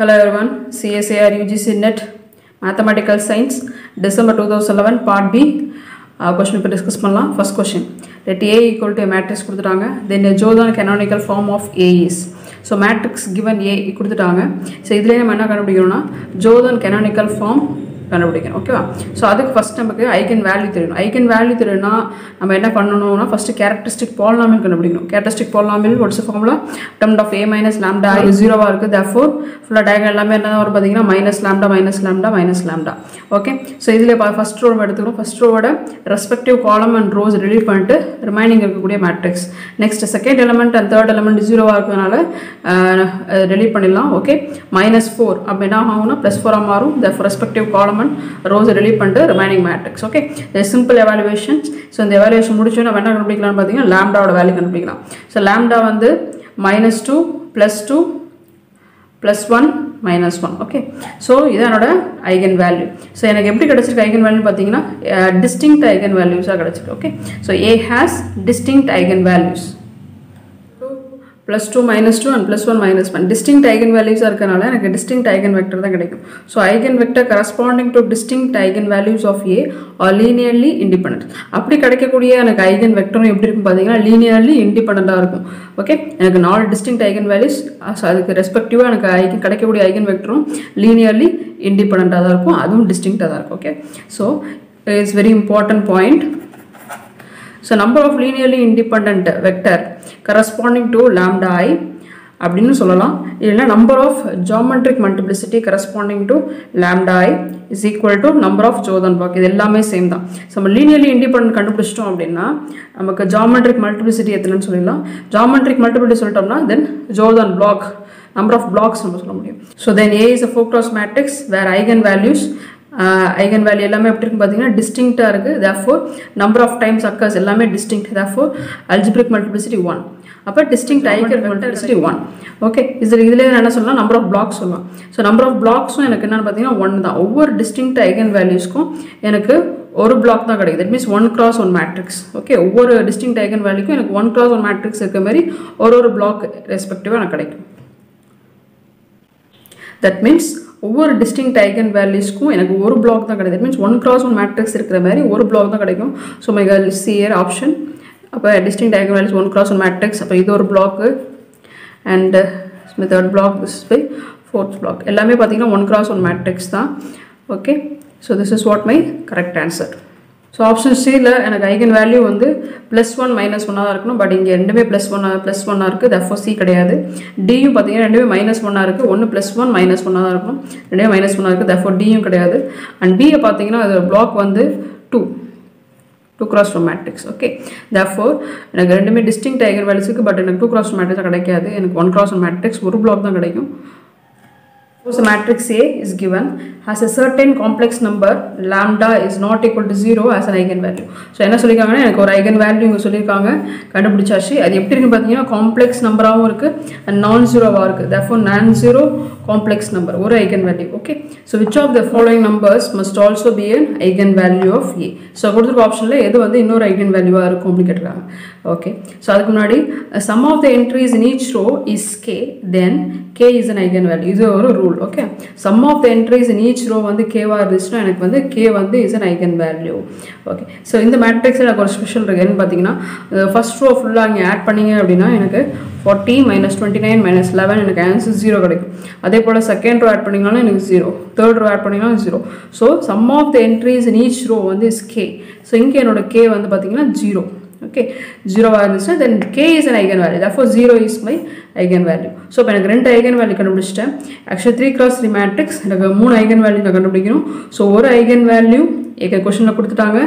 Hello everyone, CSAR UGC NET Mathematical Science December 2011 Part B. Question இப்போ discuss பண்ணலாம். First question let A equal to matrix கொடுத்துட்டாங்க. Then Jordan canonical form of A is so matrix given A கொடுத்துட்டாங்க. So இதுலேயே நம்ம என்ன கண்டுபிடிக்கணும்னா ஜோதான் canonical form கண்டுபிடிக்கணும். ஓகேவா ஸோ அதுக்கு ஃபஸ்ட் நமக்கு ஐகன் வேல்யூ தெரியணும் ஐகன் வேல்யூ தெரியணும்னா நம்ம என்ன பண்ணணும்னா ஃபஸ்ட்டு கேரக்டரிஸ்டிக் பாலினாமியல் கண்டுபிடிக்கணும். கேரக்டரிஸ்டிக் பாலினாமியல் ஒட்ஸ் ஃபார்முலா டெம்ட் ஆஃப் ஏ மைனஸ் லேம்டா ஜீரோவாக இருக்குது ஃபோர் ஃபுல்லாக டயக்ராம் எல்லாமே என்ன வரும் பார்த்தீங்கன்னா minus lambda minus lambda minus lambda okay so இதில் ஃபஸ்ட் ரோ எடுத்துக்கணும். First ரோவோட respective column and rows relieve பண்ணிட்டு ரிமைனிங் இருக்கக்கூடிய matrix next second element and third element ஜீரோவாக இருக்கிறதுனால ரிலீவ் பண்ணிடலாம். ஓகே மைனஸ் ஃபோர் அப்போ என்ன ஆகும்னா ப்ளஸ் ஃபோராக மாறும். The respective column and rows relieve பண்ணிட்டு ரிமைனிங் மேட்ரிக்ஸ் ஓகே இந்த சிம்பிள் எவாலுவேஷன்ஸ் ஸோ இந்த எவாலுவேஷன் முடிச்சு நம்ம என்ன கண்டுபிடிக்கலாம்னு பார்த்தீங்கன்னா லேம்டாவோட வேல்யூ கண்டுபிடிக்கலாம். ஸோ லேம்டா வந்து minus two plus two plus one minus one okay so இது என்னோட ஐகன் வேல்யூ ஸோ எனக்கு எப்படி கிடச்சிருக்கு ஐகன் வேல்யூ பார்த்தீங்கன்னா டிஸ்டிங்க்ட் ஐகன் வேல்யூஸாக கிடச்சிருக்கு okay so A has distinct eigen values plus two minus two and plus one minus one distinct eigen வேல்யூஸாக இருக்கனால எனக்கு டிஸ்டிங் ஐகன் வெக்டர் தான் கிடைக்கும். So eigen vector corresponding to distinct eigen values of A are linearly independent அப்படி கிடைக்கக்கூடிய எனக்கு eigen வெக்டரும் எப்படி இருக்கும் பார்த்தீங்கன்னா லீனியர்லி இண்டிபெண்ட்டாக இருக்கும். ஓகே எனக்கு நாலு டிஸ்டிங் ஐகன் வேல்யூஸ் அதுக்கு ரெஸ்பெக்டிவாக எனக்கு ஐகன் கிடைக்கக்கூடிய ஐகன் வெக்டரும் லீனியர்லி இண்டிபெண்ட்டாக தான் இருக்கும். அதுவும் டிஸ்டிங்டாக தான் இருக்கும். Okay so it's very important point so number of linearly independent vector corresponding to lambda i அப்படின்னு சொல்லலாம். இல்லைன்னா number of geometric multiplicity corresponding to lambda i is equal to number of Jordan block இது எல்லாமே same தான். So நம்ம linearly independent கண்டுபிடிச்சிட்டோம் அப்படின்னா நமக்கு ஜாமெட்ரிக் மல்டிப்ளிசிட்டி எத்தனைன்னு சொல்லிடலாம். ஜாமெட்ரிக் மல்டிபிலிட்டி சொல்லிட்டோம்னா then Jordan block number of blocks நம்ம சொல்ல முடியும். So then A is a folk matrix where eigen values eigen value எல்லாமே எப்படி இருக்குன்னு பார்த்தீங்கன்னா டிஸ்டிங்க்டாக இருக்குது therefore number of times occurs எல்லாமே distinct therefore algebraic multiplicity one அப்போ distinct eigen multiplicity one okay இதில் இதில் என்ன சொல்லலாம்? நம்பர் ஆஃப் பிளாக்ஸ் சொல்லலாம். ஸோ நம்பர் ஆஃப் பிளாக்ஸும் எனக்கு என்னென்னு பார்த்தீங்கன்னா ஒன் தான். ஒவ்வொரு டிஸ்டிங்க்ட் ஐகன் வேல்யூஸ்க்கும் எனக்கு ஒரு பிளாக் தான் கிடைக்குது. That means one cross one matrix okay ஒவ்வொரு டிஸ்டிங்க்ட் ஐகன் வேல்யூக்கும் எனக்கு ஒன் கிராஸ் ஒன் மேட்ரிக்ஸ் இருக்க மாதிரி ஒரு ஒரு பிளாக் ரெஸ்பெக்டிவாக எனக்கு கிடைக்கும். தட் மீன்ஸ் ஒவ்வொரு டிஸ்டிங்க்ட் ஐகன் வேல்யூஸ்க்கும் எனக்கு ஒரு பிளாக் தான் கிடைக்கும் means one cross one matrix இருக்கிற மாதிரி ஒரு பிளாக் தான் கிடைக்கும். So my girl shear option அப்போ distinct eigen values one cross one matrix அப்போ இது ஒரு block and third block this by fourth block எல்லாமே பார்த்தீங்கன்னா ஒன் கிராஸ் ஒன் மேட்ரிக்ஸ் தான். Okay so this is what my correct answer so option சியில் எனக்கு eigen value வந்து plus one minus ஒன்னாக தான் இருக்கணும். பட் இங்கே ரெண்டுமே ப்ளஸ் ஒன்னாக ப்ளஸ் ஒன்னாக இருக்குது தஃபோ சி கிடையாது. டியும் பார்த்தீங்கன்னா ரெண்டுமே மைனஸ் ஒன்னாக இருக்குது ஒன்று ப்ளஸ் ஒன் மைனஸ் ஒன்னாக தான் இருக்கணும். ரெண்டுமே மைனஸ் ஒன்னாக இருக்குது தஃபோ டியும் கிடையாது. அண்ட் பியை பார்த்தீங்கன்னா அது பிளாக் வந்து two two cross two matrix okay therefore எனக்கு ரெண்டுமே டிஸ்டிங் டைகர் வேல்யூஸ் இருக்குது பட் எனக்கு டூ கிராஸ் மேட்ரிக்ஸ் கிடைக்காது. எனக்கு ஒன் கிராஸ் ஒன் மேட்ரிக்ஸ் ஒரு பிளாக் தான் கிடைக்கும். Suppose a matrix A is given has a certain complex number lambda is not equal to 0 as an eigenvalue. So என்ன சொல்லியிருக்காங்கன்னா எனக்கு ஒரு ஐகன் வேல்யூ இங்கே சொல்லியிருக்காங்க கண்டுபிடிச்சாச்சு. அது எப்படி இருக்குன்னு பார்த்தீங்கன்னா காம்ப்ளெக்ஸ் நம்பராகவும் இருக்குது அண்ட் நான் ஜீரோவாக இருக்குது therefore non zero complex number ஒரு eigen value okay so which of the following numbers must also be an eigen value of A so கொடுத்துருக்க ஆப்ஷனில் எது வந்து இன்னொரு ஐகன் வேல்யூவாக இருக்கும் அப்படின்னு கேட்டிருக்காங்க. ஓகே ஸோ அதுக்கு முன்னாடி sum of the entries in each row is K then K is an eigen value இது ஒரு rule okay sum of the entries in each row வந்து கேவாக இருந்துச்சுன்னா எனக்கு வந்து கே வந்து is an eigen value okay so இந்த மேட்ரிக்ஸில் எனக்கு ஒரு ஸ்பெஷல் இருக்குது என்னன்னு பார்த்தீங்கன்னா ஃபஸ்ட் ரோ ஃபுல்லாக இங்கே ஆட் பண்ணிங்க அப்படின்னா எனக்கு forty minus twenty nine minus eleven எனக்கு ஆன்சர் ஜீரோ கிடைக்கும். அதே போல் செகண்ட் ரோ ஆட் பண்ணிங்கனாலும் எனக்கு zero third row add பண்ணிங்கனாலும் zero so sum of the entries in each row வந்து இஸ் கே ஸோ இங்கே என்னோட கே வந்து பார்த்தீங்கன்னா ஜீரோ ஓகே ஜீரோவாக இருந்துச்சுன்னா then K is an eigen value therefore zero is my eigen value so இப்போ எனக்கு ரெண்டு ஐகன் வேல்யூ கண்டுபிடிச்சிட்டேன். Actually three cross three matrix எனக்கு மூணு ஐகன் வேல்யூ நான் கண்டுபிடிக்கணும். ஸோ ஒரு ஐகன் வேல்யூ எங்கள் கொஷனில் கொடுத்துட்டாங்க.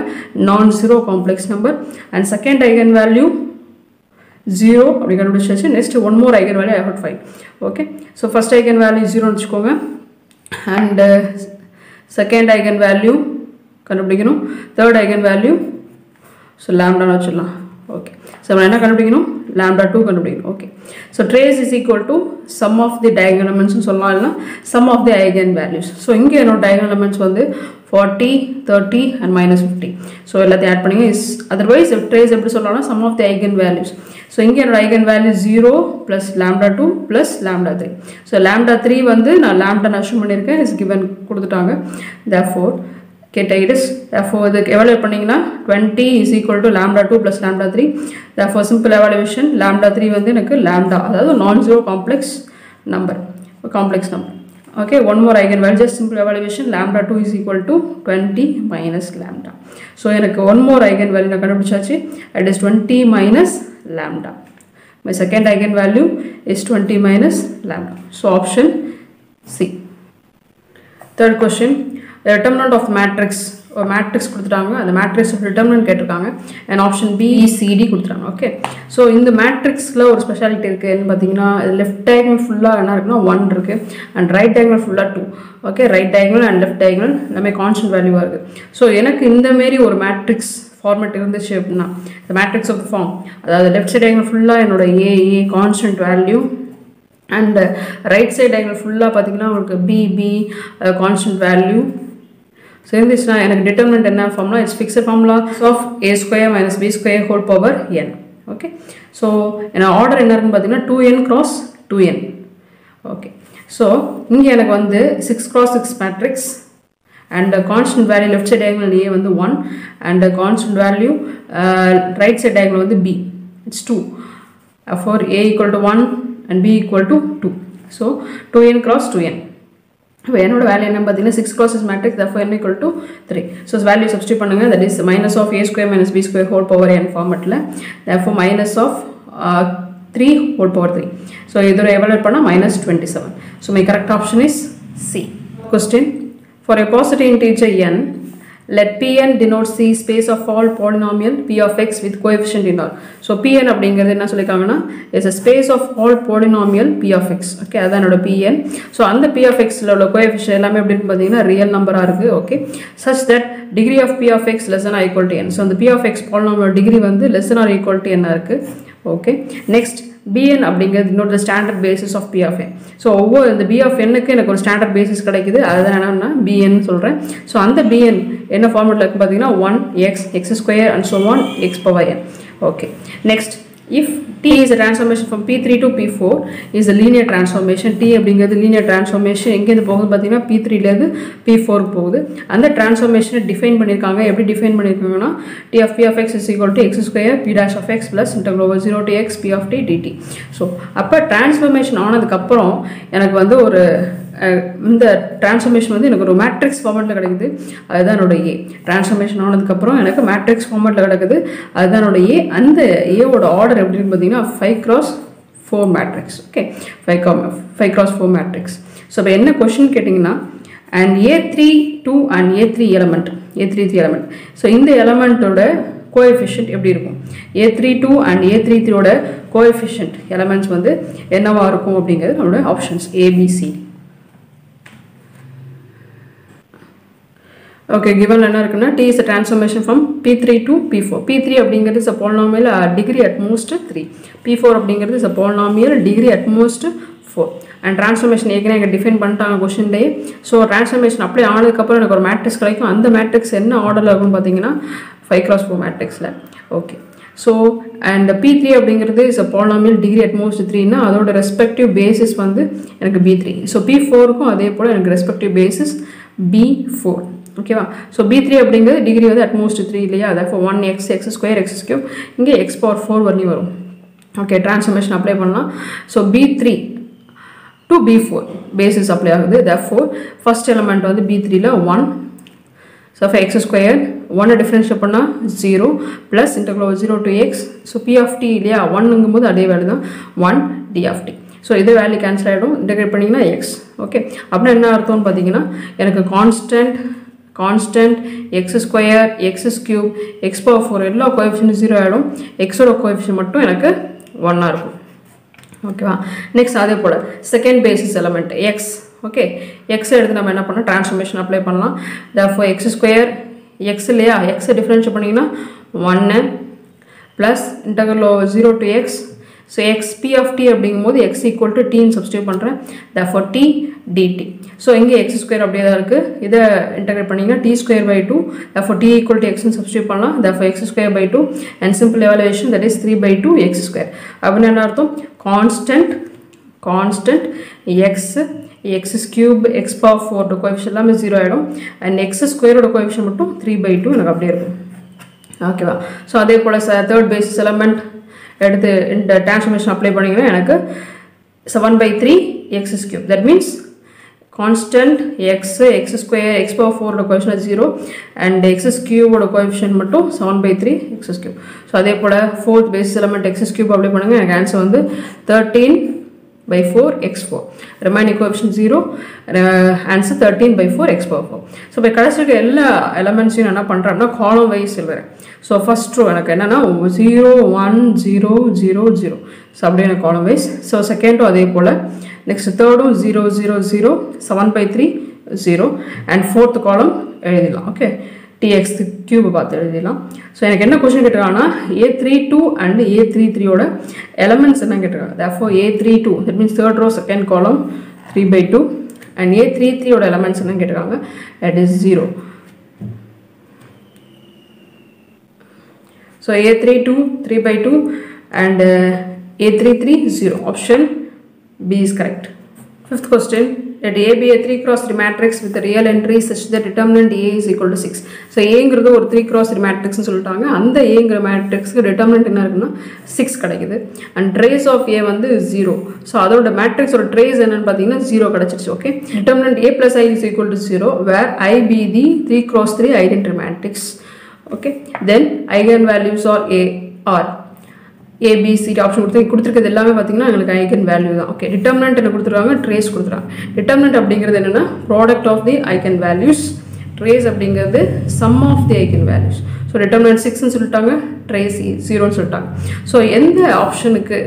Non zero complex number and second eigen value zero அப்படி கண்டுபிடிச்சாச்சு. Next one more eigen value I had five okay so first eigen value ஜீரோன்னு வச்சுக்கோங்க. அண்டு செகண்ட் ஐகன் வேல்யூ கண்டுபிடிக்கணும். தேர்ட் ஐகன் வேல்யூ ஸோ லேம்டான்னு வச்சிடலாம் ஓகே ஸோ நம்ம என்ன கண்டுபிடிக்கணும்? லேம்டா டூ கண்டுபிடிக்கணும். Okay so trace is equal to sum of the diagonal எலமெண்ட்ஸ்னு சொல்லலாம். இல்லைனா sum of the eigen values so இங்கே என்னோட டயகன் எலமெண்ட்ஸ் வந்து forty thirty and minus fifty so எல்லாத்தையும் ஆட் பண்ணிங்க. இஸ் அதர்வைஸ் ட்ரேஸ் எப்படி சொல்லலாம்னா sum of the eigen values so இங்கே என்னோட eigen value zero plus lambda two plus lambda three so lambda three வந்து நான் லேம்டா நஷ்டம் பண்ணியிருக்கேன். இஸ் கிவன் கொடுத்துட்டாங்க. தேர்ஃபோர் கேட்டகிரிஸ் தேர்ஃபோர் இதுக்கு எவாலுவேட் பண்ணிங்கன்னா twenty is equal to lambda two plus lambda three therefore simple evaluation lambda three வந்து எனக்கு lambda அதாவது non zero complex number complex number okay one more eigenvalue just simple evaluation lambda 2 is equal to 20 minus lambda so எனக்கு one more eigenvalue நான் கண்டுபிடிச்சாச்சு it is 20 minus lambda my second eigenvalue is 20 minus lambda so option C third question the determinant of matrix ஒரு matrix கொடுத்துட்டாங்க. அந்த matrix determinant கேட்டிருக்காங்க. And option B C D கொடுத்துட்டாங்க. Okay so இந்த மேட்ரிக்ஸில் ஒரு ஸ்பெஷாலிட்டி இருக்குதுன்னு பார்த்தீங்கன்னா லெஃப்ட் டயக்னல் ஃபுல்லாக என்ன இருக்குன்னா ஒன் இருக்குது அண்ட் ரைட் டயக்னல் ஃபுல்லாக two okay right diagonal and left diagonal எல்லாமே கான்ஸ்டன்ட் வேல்யூவாக இருக்குது ஸோ எனக்கு இந்தமாரி ஒரு மேட்ரிக்ஸ் ஃபார்மேட் இருந்துச்சு அப்படின்னா இந்த மேட்ரிக்ஸ் ஆஃப் ஃபார்ம் அதாவது லெஃப்ட் சைட் டயக்னல் ஃபுல்லாக என்னோட A constant value and right side diagonal ஃபுல்லாக பார்த்தீங்கன்னா உங்களுக்கு பிபி கான்ஸ்டன்ட் வேல்யூ ஸோ இருந்துச்சுன்னா எனக்கு டிட்டர்மினன்ட் என்ன formula it's fixed formula of A square minus B square whole power n okay so என்ன ஆர்டர் என்ன இருக்குன்னு பார்த்தீங்கன்னா two n cross two n okay so இங்கே எனக்கு வந்து six cross six matrix and constant value left side diagonal A வந்து one and constant value right side diagonal வந்து B it's two for A equal to one and B equal to two so two n cross two n இப்போ என்னோட value என்ன பார்த்தீங்கன்னா six crosses matrix therefore n equal to three so value substitute பண்ணுங்கள் that is minus of A square minus B square whole power n ஃபார்மெட்டில் therefore minus of three whole power three so இதோட evaluate பண்ணால் minus twenty seven so my correct option is C question for a positive integer n let pn denotes the space of all polynomial p of x with coefficient in all so pn அப்படிங்கிறது என்ன சொல்லியிருக்காங்கன்னா is a space of all polynomial p of x ஓகே அதான் என்னோட pn ஸோ அந்த p of xல உள்ள coefficient எல்லாமே எப்படின்னு பார்த்தீங்கன்னா ரியல் நம்பராக இருக்குது okay such that degree of p of x less than or equal to n ஸோ அந்த p of x polynomial degree வந்து less than or equal to n இருக்குது ஓகே நெக்ஸ்ட் பிஎன் அப்படிங்கிறது இன்னொரு standard basis of P of n so ஒவ்வொரு இந்த P of எண்ணுக்கு எனக்கு ஒரு ஸ்டாண்டர்ட் பேசிஸ் கிடைக்குது. அதுதான் என்னன்னா பிஎன் சொல்கிறேன் ஸோ அந்த பிஎன் என்ன ஃபார்மெட்டில் இருக்குன்னு பார்த்தீங்கன்னா one x x square and so one x power n okay next if t is a transformation from p3 to p4 is a linear transformation t அப்படிங்கிறது linear transformation எங்கேருந்து போகுது பார்த்தீங்கன்னா p3லேருந்து p4 போகுது அந்த transformation டிஃபைன் பண்ணியிருக்காங்க எப்படி define பண்ணியிருக்காங்கன்னா t of p of x is equal to x square p dash of x plus integral over 0 to x p of t dt so அப்போ transformation ஆனதுக்கப்புறம் எனக்கு வந்து ஒரு இந்த டிரான்ஸ்ஃபர்மேஷன் வந்து எனக்கு ஒரு மேட்ரிக்ஸ் ஃபார்மேட்டில் கிடைக்குது. அதுதான் என்னோட ஏ டிரான்ஸ்ஃபர்மேஷன் ஆனதுக்கப்புறம் எனக்கு மேட்ரிக்ஸ் ஃபார்மேட்டில் கிடக்குது. அதுதான் என்னோட ஏ அந்த ஏவோட ஆர்டர் எப்படின்னு பார்த்தீங்கன்னா five cross four matrix okay five கா five cross four matrix so இப்போ என்ன கொஷின் கேட்டிங்கன்னா and A three two and A three element A three three element so இந்த எலமெண்ட்டோட கோஎஃபிஷியன்ட் எப்படி இருக்கும்? A three two and A three த்ரீயோட coefficient elements வந்து என்னவாக இருக்கும் அப்படிங்கிறது நம்மளோட ஆப்ஷன்ஸ் ஏபிசி ஓகே கிவன் என்ன இருக்குன்னா T is a transformation from P three to P four P three அப்படிங்கிறது is a polynomial degree at most three P four அப்படிங்கிறது is a polynomial degree at most four and transformation ஏற்கனவே இங்கே define பண்ணிட்டாங்க கொஷின்லேயே so transformation apply ஆனதுக்கப்புறம் எனக்கு ஒரு matrix கிடைக்கும். அந்த மேட்ரிக்ஸ் என்ன ஆர்டரில் இருக்கும்னு பார்த்தீங்கன்னா ஃபைவ் கிராஸ் ஃபோர் மேட்ரிக்ஸில் okay so and P three அப்படிங்கிறது is a polynomial degree at most த்ரீனா அதோட ரெஸ்பெக்டிவ் பேசிஸ் வந்து எனக்கு பி த்ரீ ஸோ பி ஃபோருக்கும் அதே போல் எனக்கு ரெஸ்பெக்டிவ் பேசிஸ் பி ஃபோர் ஓகேவா ஸோ பி த்ரீ அப்படிங்கிறது டிகிரி வந்து அட்மோஸ்ட் த்ரீ இல்லையா? அதாவது one x x square x cube இங்கே எக்ஸ் பவர் ஃபோர் வரலையும் வரும். ஓகே ட்ரான்ஸ்ஃபர்மேஷன் அப்ளை பண்ணலாம். So P three to P four basis apply ஆகுது. த ஃபோர் ஃபஸ்ட் எலமெண்ட் வந்து பி த்ரீல ஒன் ஸோ எக்ஸ் ஸ்கொயர் ஒன்னை டிஃப்ரென்ஷியேட் பண்ணால் zero plus integral zero to X so P of T இல்லையா? ஒன்னுங்கும் போது அதே வேல்யூ தான். One T of T so இதே வேல்யூ கேன்சல் ஆகிடும் இன்டெகிரேட் பண்ணிங்கன்னா எக்ஸ் ஓகே அப்படின்னா என்ன அர்த்தம்னு பார்த்தீங்கன்னா எனக்கு constant constant x square x cube x power four எல்லா கோஎஃபிஷியன் ஜீரோ ஆகிடும் எக்ஸோட கோஎஃபிஷியன் மட்டும் எனக்கு ஒன்னாக இருக்கும். ஓகேவா நெக்ஸ்ட் அதே போல் second basis element x okay x எடுத்து நம்ம என்ன பண்ணோம் ட்ரான்ஸ்ஃபர்மேஷன் அப்ளை பண்ணலாம். தஃபோ எக்ஸ் ஸ்கொயர் எக்ஸ் இல்லையா? எக்ஸை டிஃப்ரென்ஷியேட் பண்ணிங்கன்னா ஒன்று plus integral zero to X so X P of T அப்படிங்கும்போது எக்ஸ் ஈக்குவல் டு டின்னு சப்ஸ்டியூட் பண்ணுறேன் therefore டி டிடி ஸோ இங்கே எக்ஸ் ஸ்கொயர் அப்படியே தான் இருக்குது இதை இன்டகிரேட் பண்ணிங்கன்னா T square by two therefore T equal to எக்ஸ்னு சப்ஸ்டியூட் பண்ணலாம். Therefore X square by two and simple evaluation that is three by two X square அப்படின்னு என்ன அர்த்தம்? Constant constant X X cube X power four coefficient எல்லாமே zero ஆகிடும் and X ஸ்கொயரோட coefficient மட்டும் three by two எனக்கு அப்படியே இருக்கும். ஓகேவா ஸோ அதே போல் ச தேர்ட் பேசிஸ் எலமெண்ட் எடுத்து இந்த டிரான்ஸ்ஃபர்மேஷன் அப்ளை பண்ணிங்கன்னா எனக்கு seven by three x cube that means constant x x square x power ஃபோரோட கோஎஃபிஷன் ஜீரோ அண்ட் எக்ஸஸ் கியூபோட கோஎஃபிஷன் மட்டும் seven by three x's cube so அதே போல் fourth basis element x's cube apply பண்ணுங்கள் எனக்கு answer வந்து thirteen by 4 x4 remaining coefficient 0 uh, answer 13 by 4 x power 4 so இப்போ கடைசிக்கு எல்லா எலமெண்ட்ஸையும் என்ன பண்ணுறேன்னா காலம் வைஸ் எழுதுறேன் ஸோ ஃபஸ்ட் ரோ எனக்கு என்னென்னா zero one zero zero zero so அப்படியே எனக்கு காலம் வைஸ் ஸோ செகண்டும் அதே போல். Next தேர்டும் zero zero zero seven by three zero and fourth column எழுதிடலாம் ஓகே டிஎக்ஸ் கியூப் பார்த்து எழுதிடலாம். ஸோ எனக்கு என்ன question கேட்டிருக்காங்கன்னா a three two and a three த்ரீயோட எலமெண்ட்ஸ் என்ன கேட்டிருக்காங்க. Therefore a three two that means third row second column three by two and a three த்ரீயோட elements என்ன கேட்டிருக்காங்க. That is zero so a three two three by two and a three three zero option B is correct Fifth question, let A be a 3 cross 3 matrix with a real entry such that determinant A is equal to 6. So ஏங்கிறது ஒரு three cross three மேட்ரிக்ஸ்னு சொல்லிட்டாங்க. அந்த ஏங்கிற மேட்ரிக்ஸ்க்கு determinant என்ன இருக்குன்னா six கிடைக்குது. And trace of ஏ வந்து zero so அதோட மேட்ரிக்ஸோட ட்ரேஸ் என்னன்னு பார்த்தீங்கன்னா ஜீரோ கிடச்சிருச்சு. Okay determinant A plus I is equal to zero where I be the three cross three identity matrix okay then eigen values are a are ABC option கொடுத்து கொடுத்துருக்கிறது எல்லாமே பார்த்தீங்கன்னா எங்களுக்கு eigen value தான். Okay determinant என்ன கொடுத்துருவாங்க trace கொடுத்துருவாங்க determinant அப்படிங்கிறது என்னென்னா product of the eigen values trace அப்படிங்கிறது sum of the eigen values so determinant சிக்ஸ்னு சொல்லிட்டாங்க ட்ரேஸ் ஜீரோன்னு e, சொல்லிட்டாங்க. ஸோ எந்த ஆப்ஷனுக்கு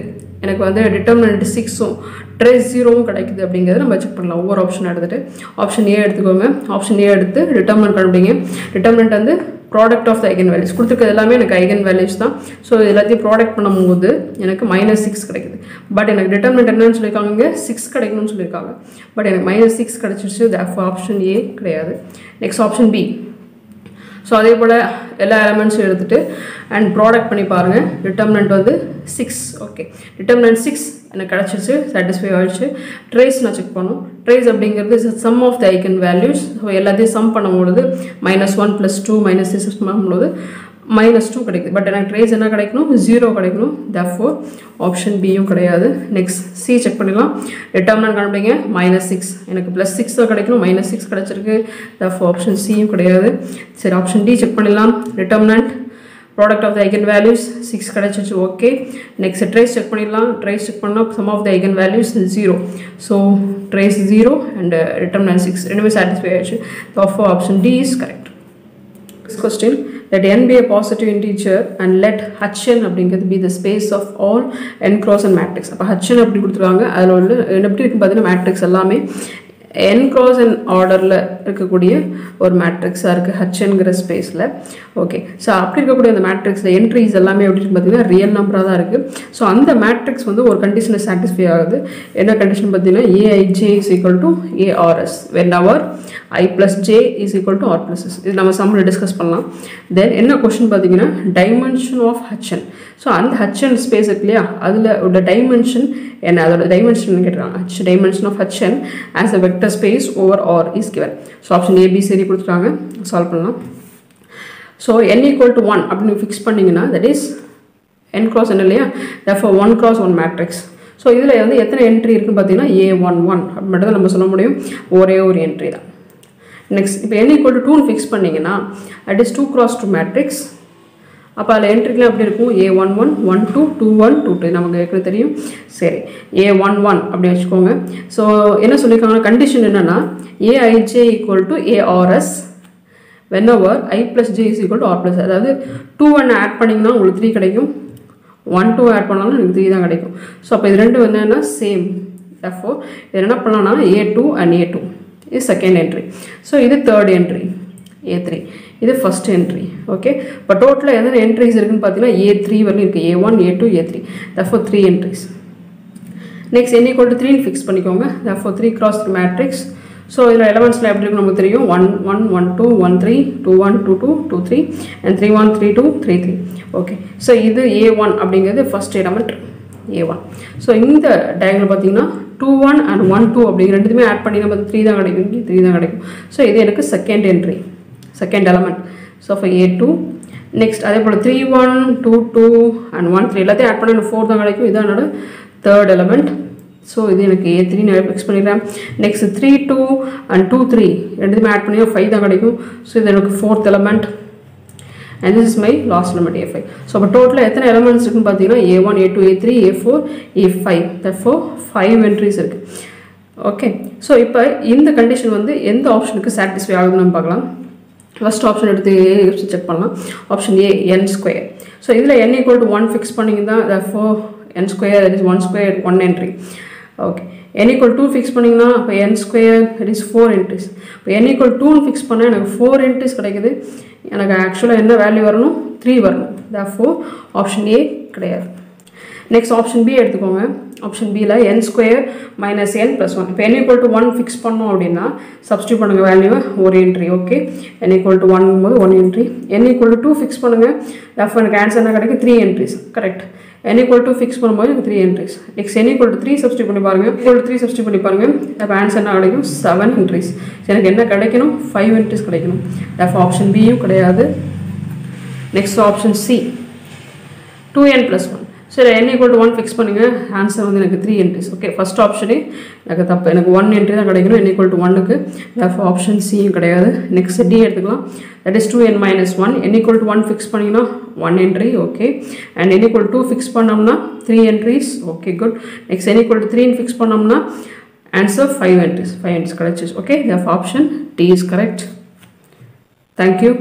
எனக்கு வந்து டிட்டர்மினன்ட் சிக்ஸும் ட்ரேஸ் ஜீரோவும் கிடைக்குது அப்படிங்கிறத நம்ம செக் பண்ணலாம். ஒவ்வொரு ஆப்ஷன் எடுத்துகிட்டு ஆப்ஷன் ஏ எடுத்துக்கோங்க. ஆப்ஷன் ஏ எடுத்து டிட்டர்மினன்ட் கண்டுபிடிங்க. டிட்டர்மினன்ட் வந்து product of the eigen values கொடுத்துருக்கிறது எல்லாமே எனக்கு ஐகன் வேல்யூஸ் தான் ஸோ எல்லாத்தையும் ப்ராடக்ட் பண்ணும்போது எனக்கு மைனஸ் சிக்ஸ் கிடைக்குது. பட் எனக்கு டிட்டர்மினன்ட் என்னன்னு சொல்லியிருக்காங்க சிக்ஸ் கிடைக்கணும்னு சொல்லியிருக்காங்க. பட் எனக்கு மைனஸ் சிக்ஸ் கிடச்சிருச்சு. ஆப்ஷன் ஏ கிடையாது. நெக்ஸ்ட் ஆப்ஷன் பி ஸோ அதே போல் எல்லா எலமெண்ட்ஸும் எடுத்துகிட்டு அண்ட் ப்ராடக்ட் பண்ணி பாருங்கள் டிட்டர்மினன்ட் வந்து சிக்ஸ் ஓகே டிட்டர்மினன்ட் சிக்ஸ் எனக்கு கிடச்சிருச்சு சாட்டிஸ்ஃபை ஆகிடுச்சு ட்ரேஸ் நான் செக் பண்ணோம் ட்ரேஸ் அப்படிங்கிறது sum of the eigen values so எல்லாத்தையும் சம் பண்ணும்பொழுது minus one plus two minus six பண்ணும்போது மைனஸ் டூ கிடைக்குது. பட் எனக்கு ட்ரேஸ் என்ன கிடைக்கணும்? ஜீரோ கிடைக்கணும். தேஃபோர் ஆப்ஷன் பியும் கிடையாது. நெக்ஸ்ட் சி செக் பண்ணிடலாம். டிட்டர்மினன்ட் கண்டுபிடிங்க. மைனஸ் சிக்ஸ் எனக்கு ப்ளஸ் சிக்ஸ் தான் கிடைக்கணும். மைனஸ் சிக்ஸ் கிடச்சிருக்கு. தேஃபோர் ஆப்ஷன் சியும் கிடையாது. சரி ஆப்ஷன் டி செக் பண்ணிடலாம். Determinant product of the eigen values six கிடச்சிச்சு. ஓகே நெக்ஸ்ட் ட்ரேஸ் செக் பண்ணிடலாம். ட்ரேஸ் செக் பண்ணால் sum of the eigen values zero so trace zero and determinant six ரெண்டுமே satisfy ஆயிடுச்சு. Therefore option D is correct question let N be a positive integer and let H N அப்படிங்கிறது be the space of all N cross N matrix அப்போ ஹச்என் அப்படி கொடுத்துருவாங்க அதில் வந்து எப்படி இருக்கு பார்த்தீங்கன்னா மேட்ரிக்ஸ் எல்லாமே n cross and ஆர்டரில் இருக்கக்கூடிய ஒரு மேட்ரிக்ஸாக இருக்குது ஹச்ங்கிற ஸ்பேஸில் ஓகே ஸோ அப்படி இருக்கக்கூடிய அந்த மேட்ரிக்ஸில் என்ட்ரிஸ் எல்லாமே எப்படி பார்த்தீங்கன்னா ரியல் நம்பராக தான் இருக்குது ஸோ அந்த மேட்ரிக்ஸ் வந்து ஒரு கண்டிஷனில் சாட்டிஸ்ஃபை ஆகுது. என்ன கண்டிஷன் பார்த்தீங்கன்னா aij is equal to ars whenever i plus j is equal to r plus s இது நம்ம சம்மில் டிஸ்கஸ் பண்ணலாம். தென் என்ன கொஷின் பார்த்தீங்கன்னா டைமென்ஷன் ஆஃப் ஹச்என் ஸோ அந்த ஹச்என் ஸ்பேஸ் இருக்கு இல்லையா? அதில் உள்ள டைமென்ஷன் என்ன? அதோட டைமென்ஷன் கேட்டுருக்காங்க. H dimension of Hn as a vector space over R is given so option ABCD கொடுத்துருக்காங்க சால்வ் பண்ணலாம். So n equal to one அப்படின்னு ஃபிக்ஸ் பண்ணிங்கன்னா தட் இஸ் என் க்ராஸ் என்ன இல்லையா? Therefore one cross one matrix so இதில் வந்து எத்தனை entry இருக்குன்னு பார்த்தீங்கன்னா ஏ ஒன் ஒன் அப்படி மட்டும் தான் நம்ம சொல்ல முடியும். ஒரே ஒரு என்ட்ரி தான். நெக்ஸ்ட் இப்போ என் ஈக்குவல் டு டூன்னு ஃபிக்ஸ் பண்ணிங்கன்னா that is two cross two matrix அப்போ அதில் என்ட்ரிக்கெலாம் எப்படி இருக்கும்? A one one one two two one two two நமக்கு ஏற்கனவே தெரியும். சரி. ஏ ஒன் ஒன் அப்படி வச்சுக்கோங்க. ஸோ என்ன சொல்லியிருக்காங்கன்னா கண்டிஷன் என்னென்னா aij equal to ars whenever i plus j is equal to r plus அதாவது டூ ஒன் ஆட் பண்ணிங்கன்னா உங்களுக்கு த்ரீ கிடைக்கும். ஒன் டூ ஆட் பண்ணாலும் எனக்கு த்ரீ தான் கிடைக்கும். ஸோ அப்போ இது ரெண்டு என்னென்னா சேம் எஃப்ஓ இது என்ன பண்ணலாம்னா a two and a two இது செகண்ட் என்ட்ரி ஸோ இது தேர்ட் என்ட்ரி ஏ த்ரீ இது ஃபஸ்ட் என்ட்ரி ஓகே இப்போ டோட்டலாக எத்தனை என்ட்ரிஸ் இருக்குதுன்னு பார்த்தீங்கன்னா ஏ த்ரீ வரலும் இருக்குது a one a two a three therefore three entries next n equal to த்ரீன்னு ஃபிக்ஸ் பண்ணிக்கோங்க. Therefore three cross three matrix so இதில் எலமெண்ட்ஸில் எப்படி இருக்கும் நமக்கு தெரியும்? One one one two one three two one two two two three and three one three two three three okay so இது ஏ one அப்படிங்கிறது first element a one so இந்த டயங்கில் பார்த்தீங்கன்னா two one and one two அப்படிங்கிற ரெண்டுமே add பண்ணி நம்ம three தான் கிடைக்கும். இங்கே த்ரீ தான் கிடைக்கும். ஸோ இது எனக்கு second entry second element so for a two next அதே போல் three one two two and one three எல்லாத்தையும் ஆட் பண்ண எனக்கு ஃபோர் தான் கிடைக்கும். இதான் என்னோட தேர்ட் எலமெண்ட் ஸோ இது எனக்கு ஏ த்ரீ நான் ஃபிக்ஸ் பண்ணிடுறேன் next three two and two three ரெண்டுமே ஆட் பண்ணி ஃபைவ் தான் கிடைக்கும். ஸோ இது எனக்கு fourth element and this is my last element a five so அப்போ டோட்டலாக எத்தனை எலமெண்ட்ஸ் இருக்குன்னு பார்த்தீங்கன்னா a one a two a three a four a five that four five entries இருக்குது ஓகே ஸோ இப்போ இந்த கண்டிஷன் வந்து எந்த ஆப்ஷனுக்கு சாட்டிஸ்ஃபை ஆகுதுன்னு நம்ம பார்க்கலாம். ஃபஸ்ட் ஆப்ஷன் எடுத்து செக் பண்ணலாம். Option A n square so இதில் n equal to one fix பண்ணிங்கன்னா four n square it is one square one entry okay n equal two fix பண்ணிங்கன்னா இப்போ n square it is four entries இப்போ n equal டூன்னு fix பண்ணால் எனக்கு four entries கிடைக்குது. எனக்கு ஆக்சுவலாக என்ன வேல்யூ வரணும்? த்ரீ வரணும். த ஃபோர் ஆப்ஷன் ஏ கிடையாது. நெக்ஸ்ட் ஆப்ஷன் பி எடுத்துக்கோங்க. ஆப்ஷன் பியில் n square minus n plus one இப்போ n equal to one fix பண்ணோம் அப்படின்னா சப்ஸ்டியூட் பண்ணுங்கள் வேல்யூவை ஒரு entry okay n equal to one போது one entry n equal to two fix பண்ணுங்கள் எஃப் எனக்கு ஆன்சர் என்ன கிடைக்கும்? Three entries correct n equal to fix பண்ணும்போது எனக்கு three entries next n equal to three substitute பண்ணி பாருங்க. ஈக்குவல் த்ரீ சப்ஸ்டியூட் பண்ணி பாருங்க. அப்போ ஆன்சர் என்ன கிடைக்கும்? செவன் என்ட்ரிஸ் எனக்கு என்ன கிடைக்கணும்? ஃபைவ் என்ட்ரிஸ் கிடைக்கணும். எஃப் ஆப்ஷன் பியும் கிடையாது. Next option C two n plus one சரி n equal to one fix பண்ணுங்கள் ஆன்சர் வந்து எனக்கு த்ரீ என்ட்ரிஸ் ஓகே ஃபஸ்ட் ஆப்ஷனே எனக்கு தப்பு. எனக்கு ஒன் என்ட்ரி தான் கிடைக்கணும். என் ஈக்குவல் டு ஒன்னுக்கு therefore ஆப்ஷன் சியும் கிடையாது. நெக்ஸ்ட் டி எடுத்துக்கலாம். That is two n minus one n equal to one fix பண்ணிங்கன்னா one entry okay and n equal two fix பண்ணோம்னா three entries okay good next n equal to த்ரீன்னு fix பண்ணோம்னா answer five entries five entries கிடைச்சிஸ் okay therefore option D is correct thank you